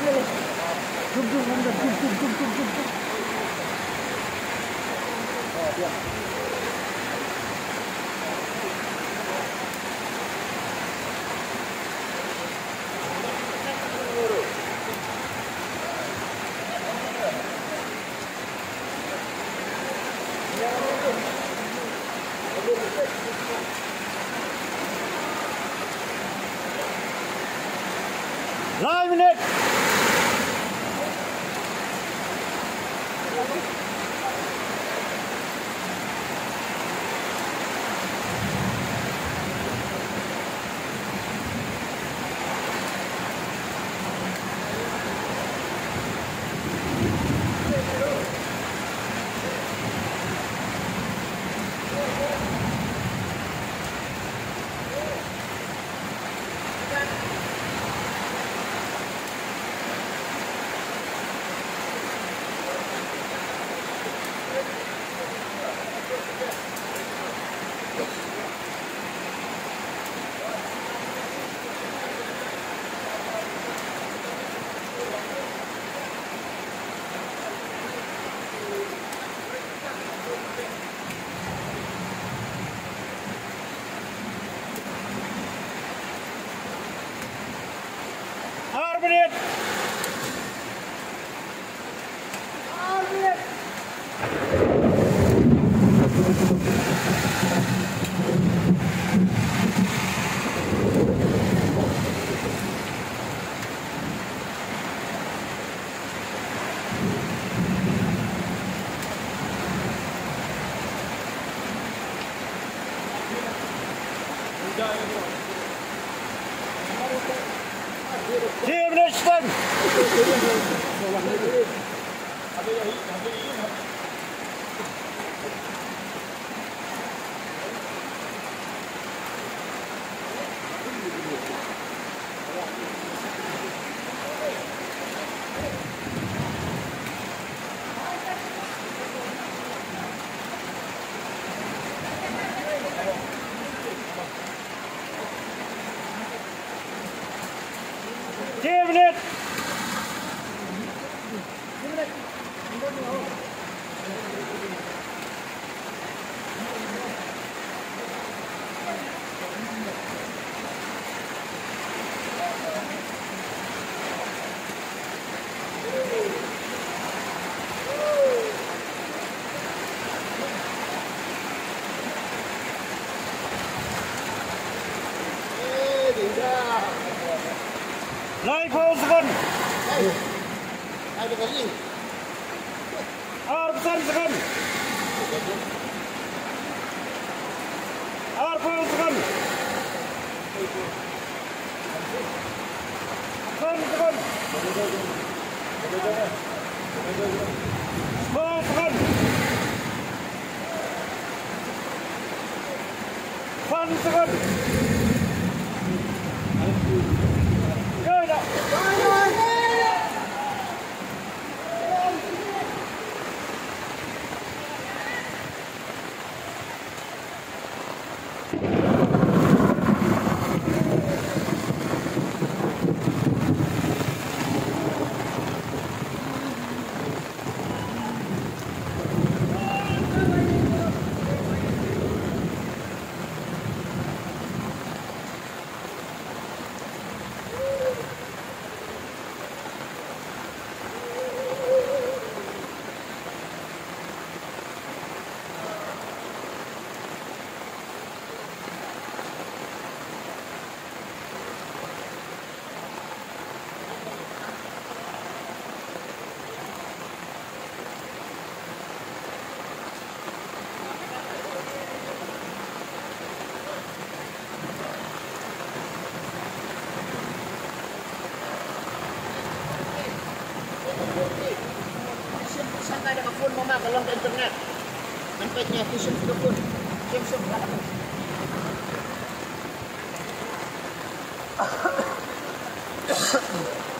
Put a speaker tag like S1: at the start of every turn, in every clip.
S1: 쭉쭉
S2: 한다 쭉쭉쭉쭉쭉 Fahren dran! Fahren dran!
S1: Fahren dran! Fahren dran! tolong ke internet. Manfaatnya itu sim pun sim sim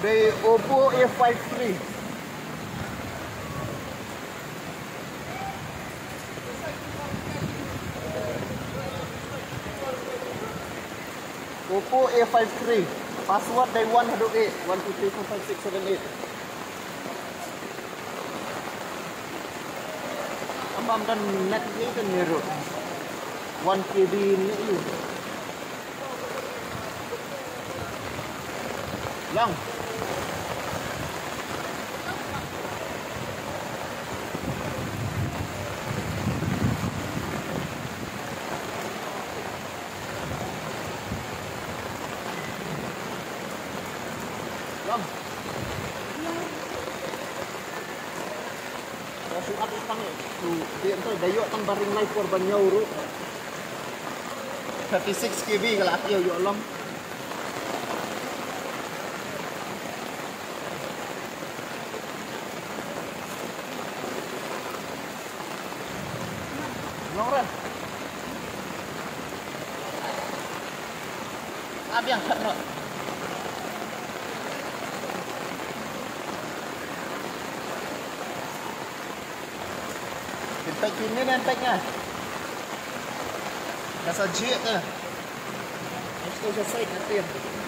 S2: Dari Oppo A53. Oppo A53. Password day 108. 1, 2, 3, 4, 5, 6, 7, 8. Abang kan net ni kan niru. 1 KB ni Lang. Lang. Kasi at itang tu di ento dayo tang baring banyaw ro. 36 KB kalau aku yo ran.
S1: Abi yang kat no.
S2: Tempat kini nampaknya. Rasa jik ke?
S1: Mesti selesai nanti.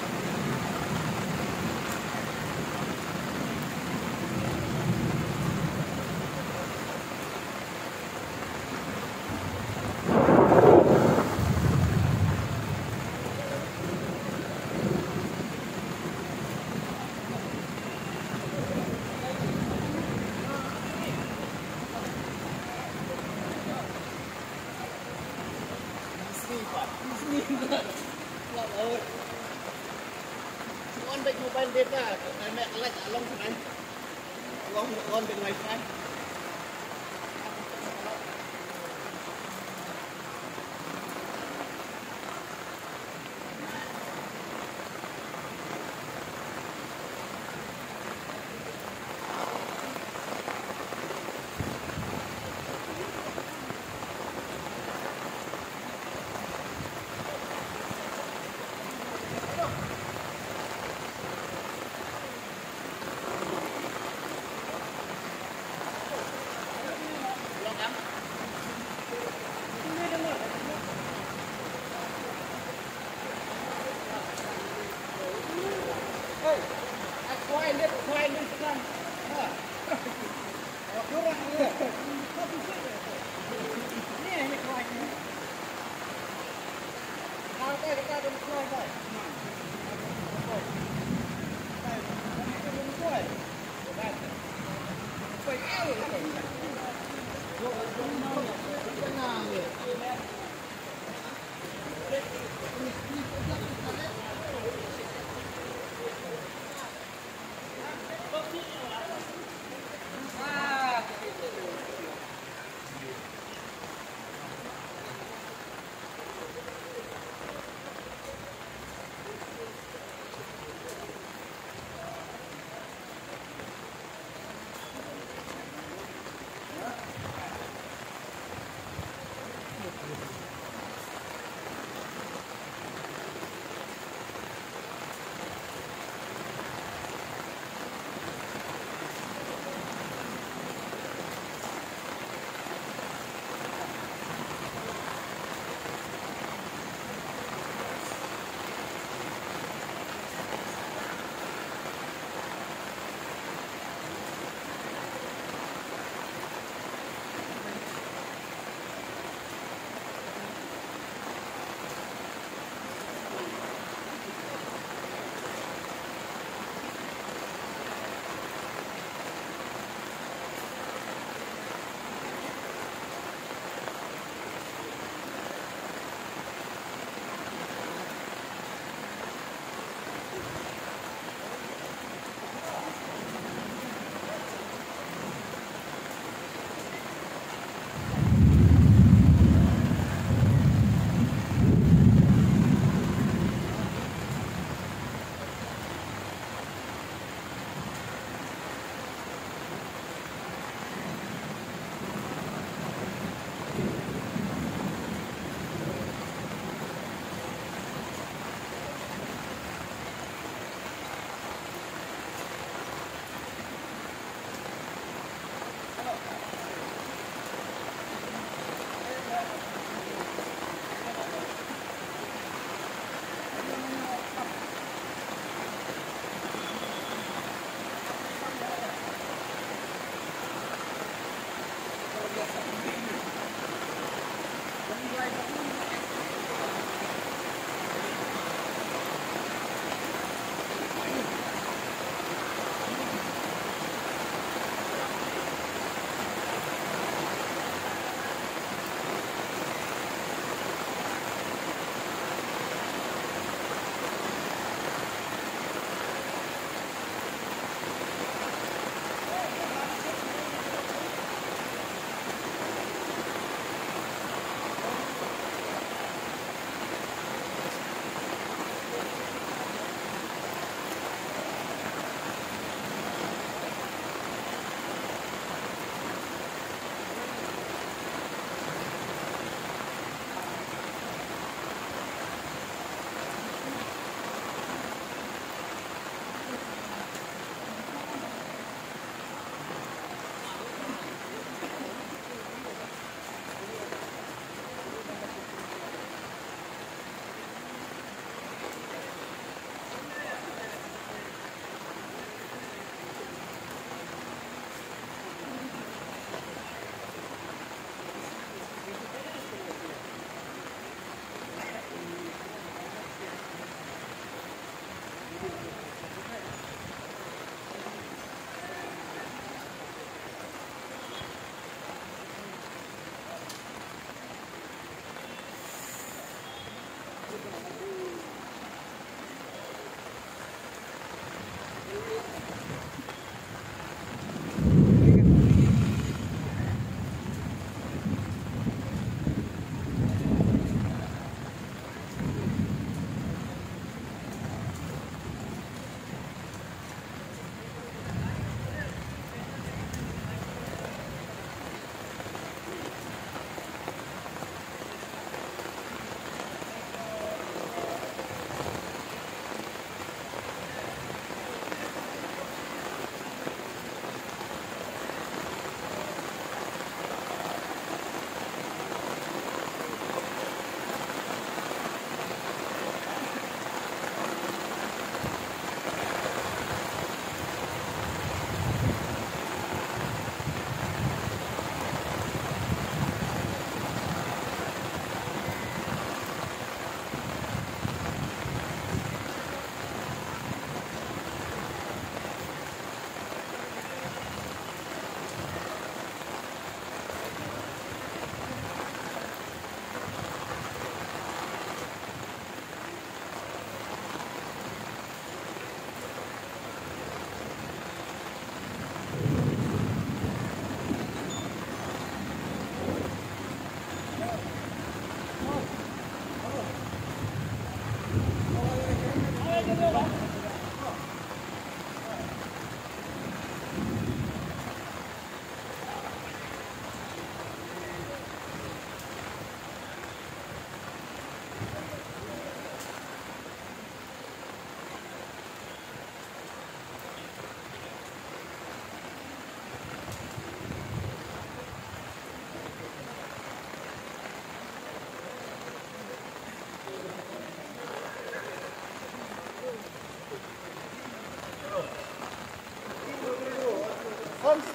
S2: 走吧。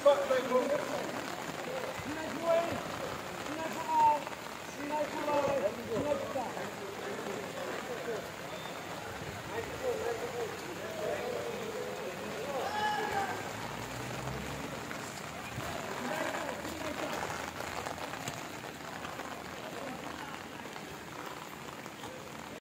S2: Fuck, they